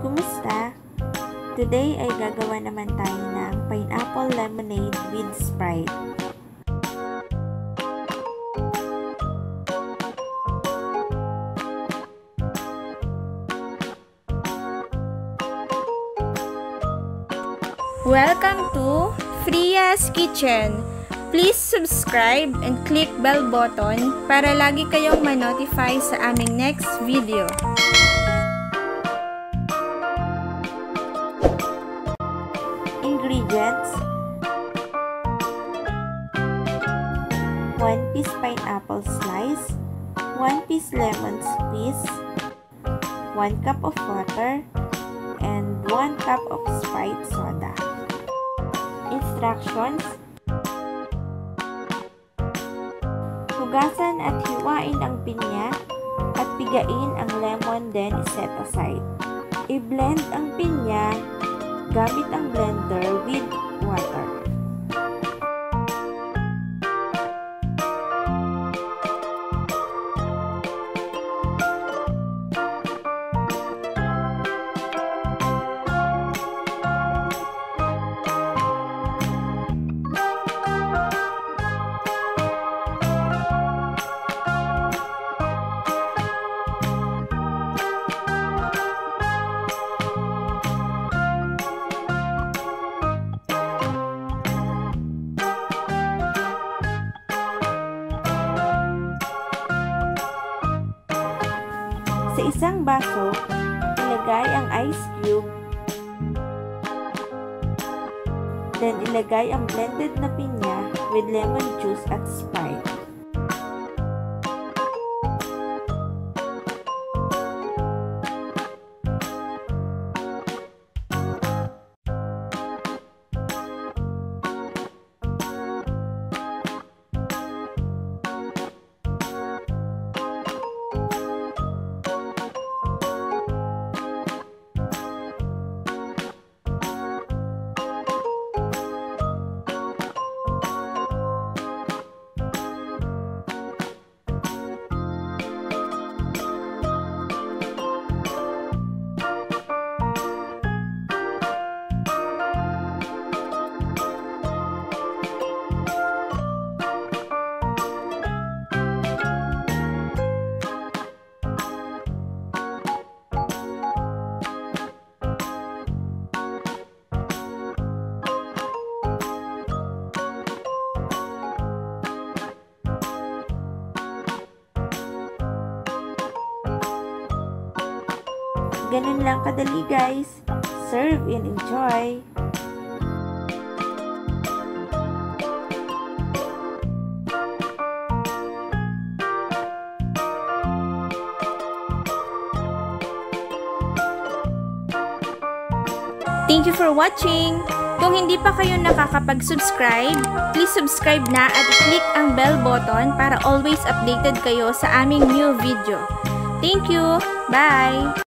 Kumusta? Today ay gagawa naman tayo ng pineapple lemonade with Sprite. Welcome to Fria's Kitchen. Please subscribe and click bell button para lagi kayong ma-notify sa aming next video. Ingredients. 1 piece pineapple slice. 1 piece lemon squeeze. 1 cup of water. And 1 cup of Sprite soda. Instructions. Hugasan at hiwain ang pinya at pigain ang lemon then set aside. I-blend ang pinya gamit ang blender with water. Sa isang baso, ilagay ang ice cube. Then ilagay ang blended na pinya with lemon juice at Sprite. Ganun lang kadali guys. Serve and enjoy! Thank you for watching! Kung hindi pa kayo nakakapag-subscribe, please subscribe na at click ang bell button para always updated kayo sa aming new video. Thank you! Bye!